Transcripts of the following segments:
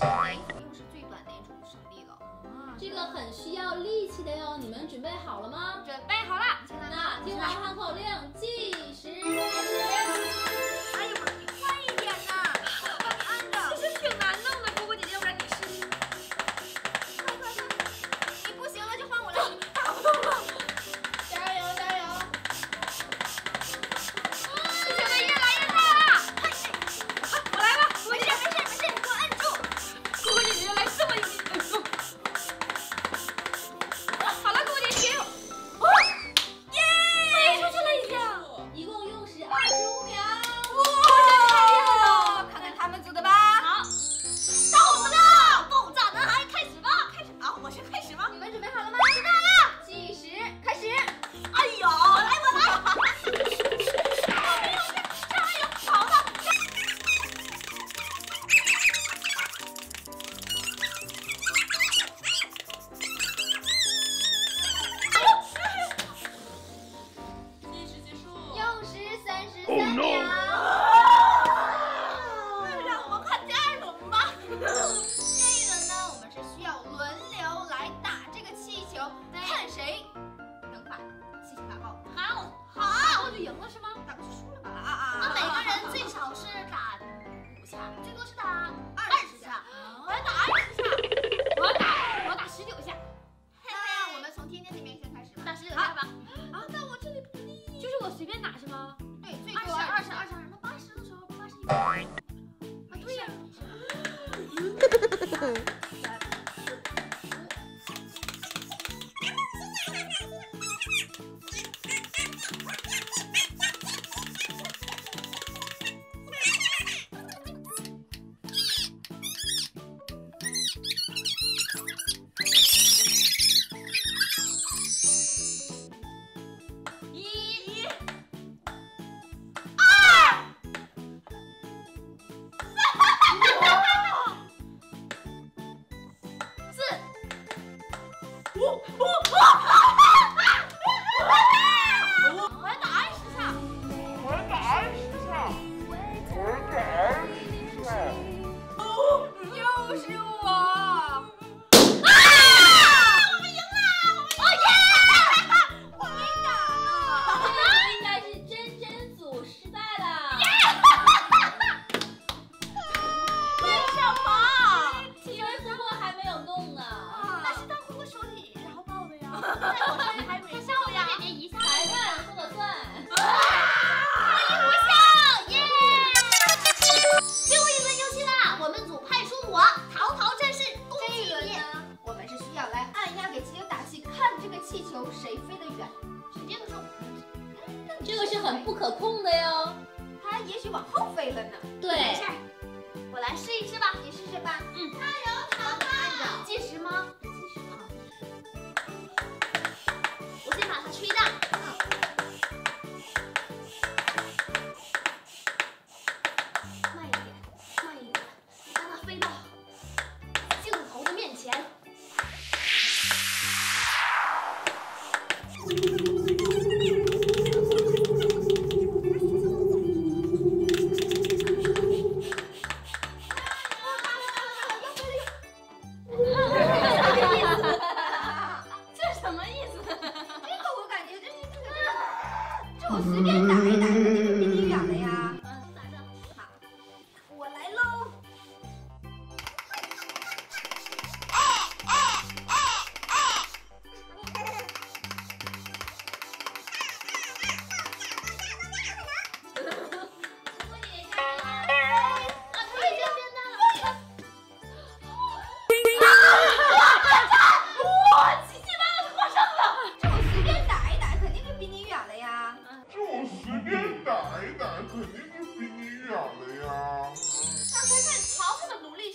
又是最短的一种胜利了。啊，这个很需要力气的哟，你们准备好了吗？准备好了。那听完喊口令。Woo! oh, oh. 我，淘淘战士。恭喜你。我们是需要来按压给气球打气，看这个气球谁飞得远。举这个手。这个是很不可控的哟。它也许往后飞了呢。对，没事。我来试一试吧，你试试。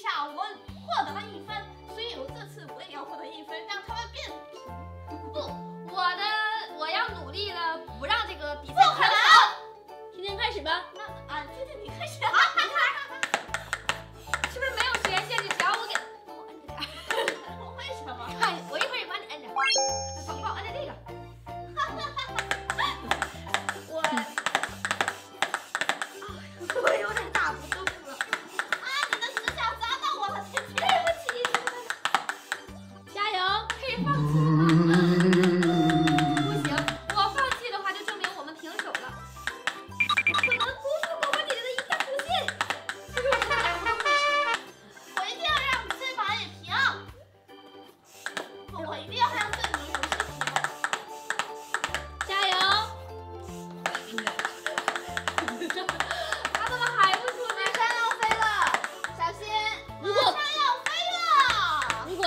下，我获得了一分，所以我这次我也要获得一分，让他们变。不，我的，我要努力了，不让这个比赛。不可能。今天开始吧。那，啊，今天你开始啊。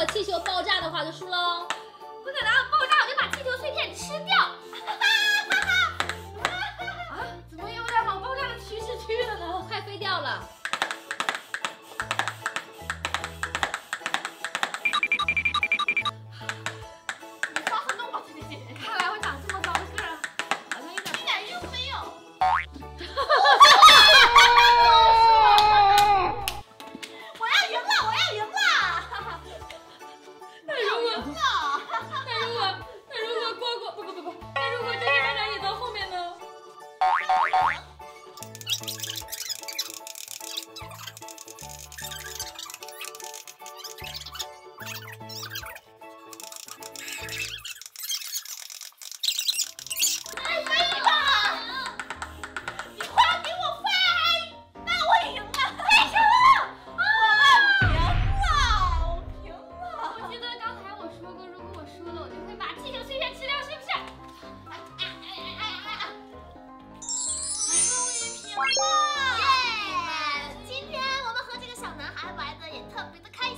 气球爆炸的话就输了，不可能爆炸，我就把气球碎片吃掉。特别的开心